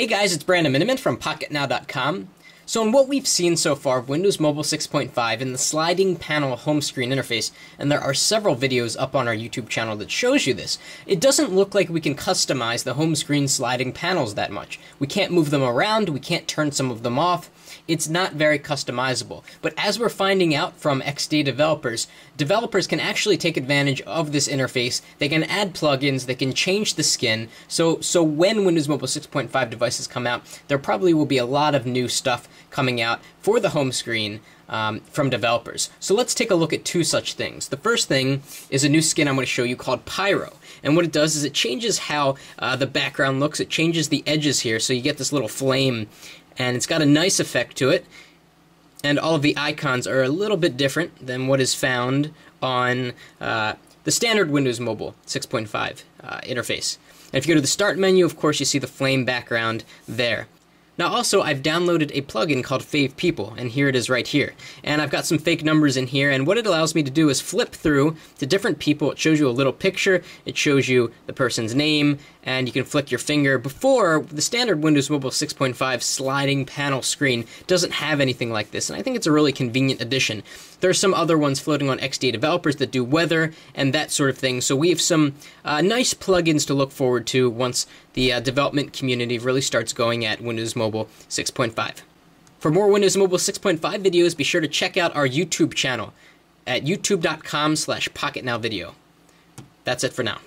Hey guys, it's Brandon Miniman from PocketNow.com. So in what we've seen so far of Windows Mobile 6.5 and the sliding panel home screen interface, and there are several videos up on our YouTube channel that shows you this, it doesn't look like we can customize the home screen sliding panels that much. We can't move them around, we can't turn some of them off, it's not very customizable. But as we're finding out from XDA developers, developers can actually take advantage of this interface. They can add plugins, they can change the skin. So so when Windows Mobile 6.5 devices come out, there probably will be a lot of new stuff coming out for the home screen um, from developers. So let's take a look at two such things. The first thing is a new skin I'm going to show you called Pyro. And what it does is it changes how uh, the background looks. It changes the edges here, so you get this little flame and it's got a nice effect to it. And all of the icons are a little bit different than what is found on uh, the standard Windows Mobile 6.5 uh, interface. And if you go to the Start menu, of course, you see the flame background there. Now also, I've downloaded a plugin called Fave People, and here it is right here. And I've got some fake numbers in here, and what it allows me to do is flip through to different people. It shows you a little picture, it shows you the person's name, and you can flick your finger. Before, the standard Windows Mobile 6.5 sliding panel screen doesn't have anything like this, and I think it's a really convenient addition. There are some other ones floating on XDA developers that do weather and that sort of thing, so we have some uh, nice plugins to look forward to once the uh, development community really starts going at Windows Mobile 6.5. For more Windows Mobile 6.5 videos, be sure to check out our YouTube channel at youtube.com slash pocketnowvideo. That's it for now.